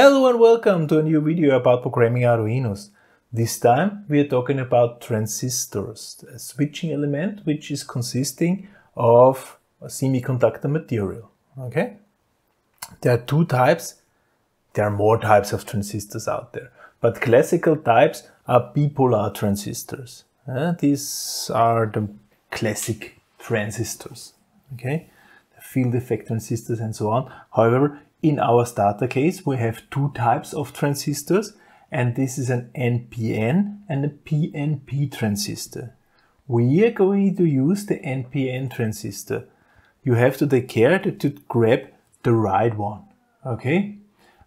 Hello and welcome to a new video about programming Arduinos. This time we are talking about transistors, a switching element which is consisting of a semiconductor material. Okay? There are two types. There are more types of transistors out there, but classical types are bipolar transistors. Uh, these are the classic transistors. Okay? The field effect transistors and so on. However, in our starter case, we have two types of transistors, and this is an NPN and a PNP transistor. We are going to use the NPN transistor. You have to take care to grab the right one. Okay?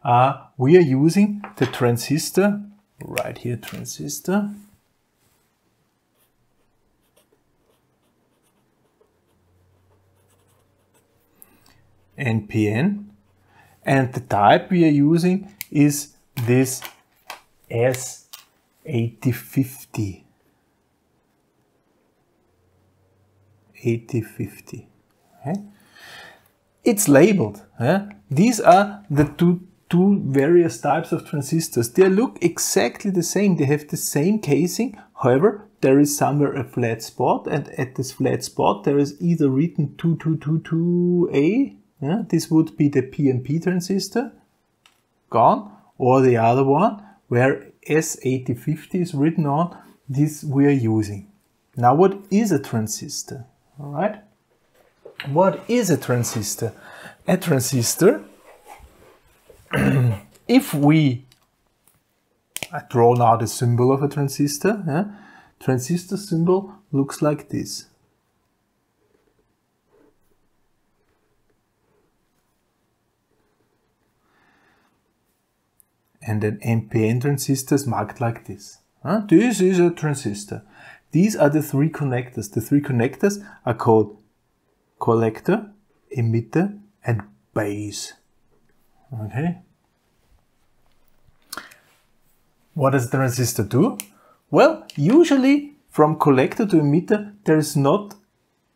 Uh, we are using the transistor, right here, transistor. NPN and the type we are using is this S8050. 8050. Okay. It's labeled. Yeah? These are the two, two various types of transistors. They look exactly the same. They have the same casing. However, there is somewhere a flat spot and at this flat spot there is either written 2222A yeah, this would be the PNP transistor, gone, or the other one where S8050 is written on, this we are using. Now what is a transistor? All right. What is a transistor? A transistor, if we I draw now the symbol of a transistor, yeah, transistor symbol looks like this. And an NPN transistor is marked like this. Huh? This is a transistor. These are the three connectors. The three connectors are called collector, emitter, and base. Okay. What does the transistor do? Well, usually from collector to emitter, there is not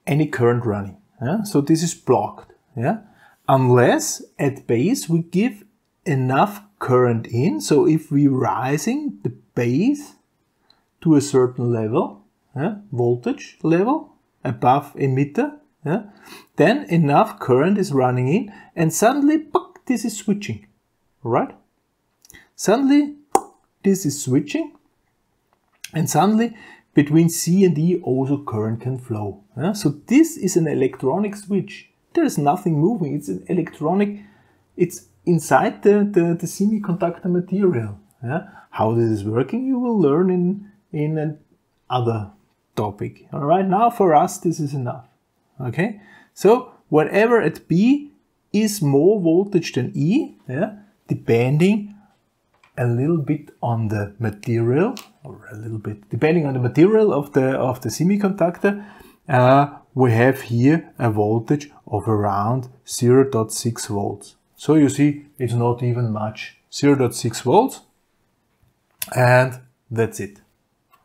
any current running. Yeah? So this is blocked. Yeah? Unless at base we give enough current in. So if we rising the base to a certain level, yeah, voltage level above emitter, yeah, then enough current is running in and suddenly this is switching, right? Suddenly this is switching and suddenly between C and E also current can flow. Yeah? So this is an electronic switch. There is nothing moving. It's an electronic, it's inside the, the, the semiconductor material. Yeah? How this is working, you will learn in, in another topic. All right, now for us, this is enough. Okay, so whatever at B is more voltage than E, yeah, depending a little bit on the material, or a little bit, depending on the material of the, of the semiconductor, uh, we have here a voltage of around 0.6 volts. So you see, it's not even much. 0.6 volts. And that's it.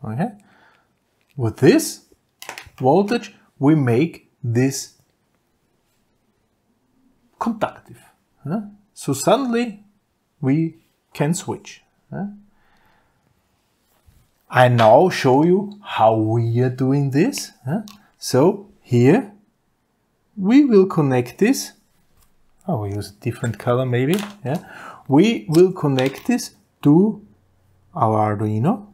Okay. With this voltage, we make this conductive. Huh? So suddenly we can switch. Huh? I now show you how we are doing this. Huh? So here we will connect this oh, we use a different color maybe, yeah. We will connect this to our Arduino.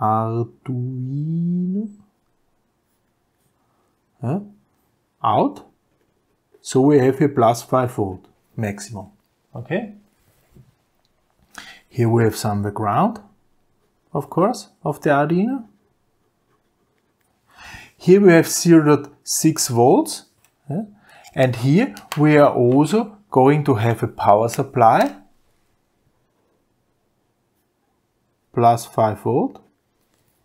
Arduino yeah. out. So we have a plus 5 volt maximum. Okay. Here we have some background, of course, of the Arduino. Here we have 0.6 volts. Yeah? And here we are also going to have a power supply plus 5 volt.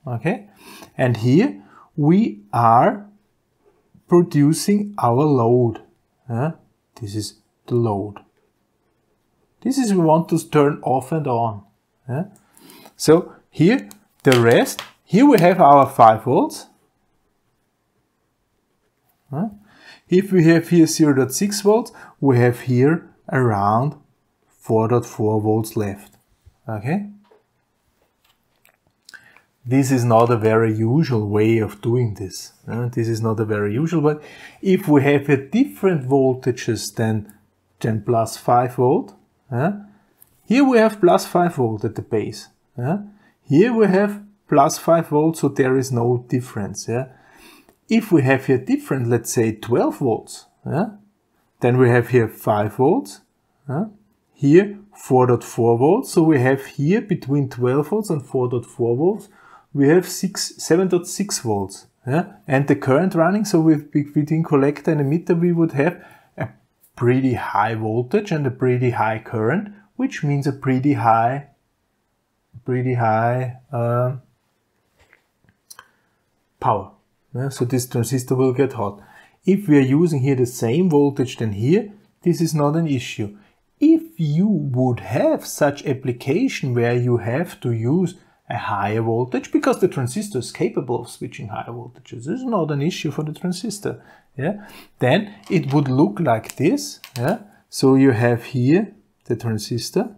Okay. And here we are producing our load. Yeah? This is the load. This is we want to turn off and on. Yeah? So here the rest, here we have our 5 volts If we have here 0.6 volts, we have here around 4.4 volts left. Okay? This is not a very usual way of doing this. This is not a very usual, but if we have a different voltages than, than plus 5 volt, here we have plus 5 volt at the base. Here we have plus 5 volts, so there is no difference. Yeah? If we have here different, let's say 12 volts, yeah? then we have here 5 volts, yeah? here 4.4 volts, so we have here between 12 volts and 4.4 volts, we have 6, 7.6 volts. Yeah? And the current running, so with, between collector and emitter, we would have a pretty high voltage and a pretty high current, which means a pretty high, pretty high uh, power. So this transistor will get hot. If we are using here the same voltage than here, this is not an issue. If you would have such application where you have to use a higher voltage because the transistor is capable of switching higher voltages. This is not an issue for the transistor. Yeah. Then it would look like this. Yeah. So you have here the transistor.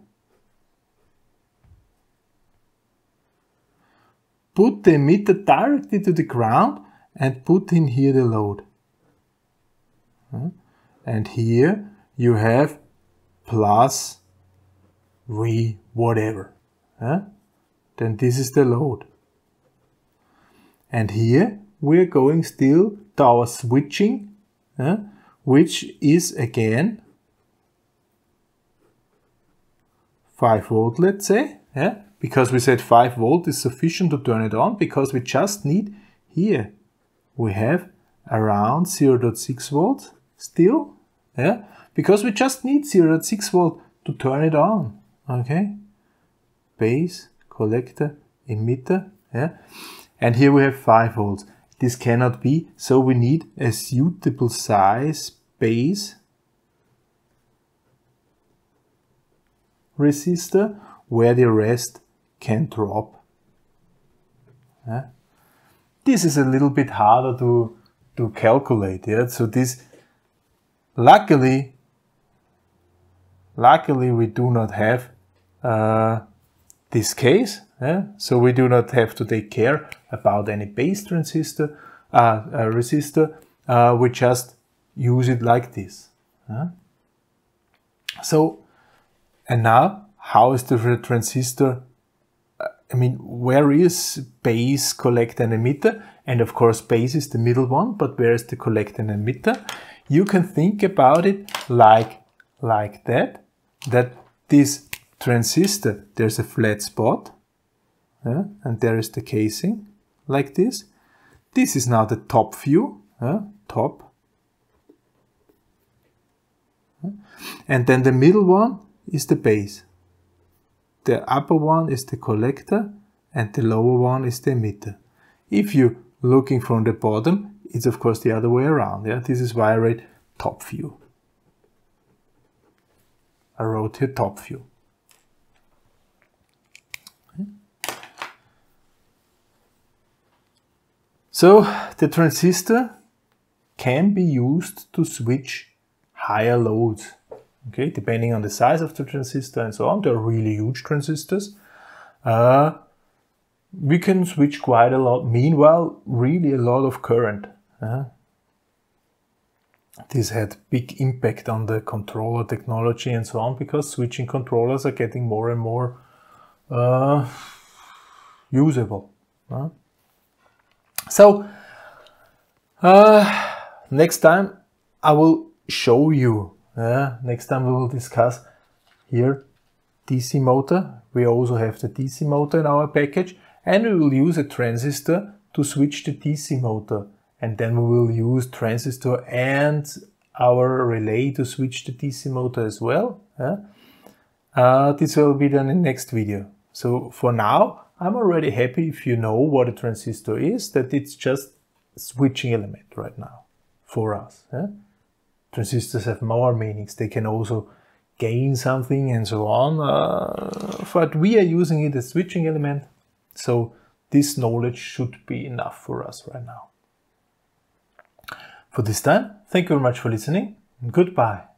Put the emitter directly to the ground and put in here the load. And here you have plus V whatever. Then this is the load. And here we're going still to our switching, which is again 5 volt, let's say, because we said 5 volt is sufficient to turn it on, because we just need here, we have around 0.6 volts still, yeah? because we just need 0.6 volt to turn it on, okay? Base collector, emitter, yeah? And here we have 5 volts. This cannot be, so we need a suitable size base resistor where the rest can drop. Yeah? This is a little bit harder to, to calculate. Yeah? So this, luckily, luckily we do not have uh, this case. Yeah? So we do not have to take care about any base transistor, uh, uh, resistor. Uh, we just use it like this. Yeah? So, and now, how is the transistor? I mean, where is base, collector, and emitter? And of course, base is the middle one, but where is the collector and emitter? You can think about it like, like that, that this transistor, there's a flat spot, and there is the casing, like this. This is now the top view, top. And then the middle one is the base. The upper one is the collector and the lower one is the emitter. If you're looking from the bottom, it's of course the other way around. Yeah? This is why I write top view. I wrote here top view. So the transistor can be used to switch higher loads. Okay, depending on the size of the transistor and so on, they're really huge transistors. Uh, we can switch quite a lot. Meanwhile, really a lot of current. Uh, this had big impact on the controller technology and so on because switching controllers are getting more and more uh, usable. Uh. So, uh, next time I will show you, next time we will discuss here DC motor. We also have the DC motor in our package and we will use a transistor to switch the DC motor. And then we will use transistor and our relay to switch the DC motor as well. Uh, this will be done in next video. So for now, I'm already happy if you know what a transistor is, that it's just switching element right now for us. Yeah? Transistors have more meanings. They can also gain something and so on. Uh, but we are using it as switching element. So this knowledge should be enough for us right now. For this time, thank you very much for listening. Goodbye.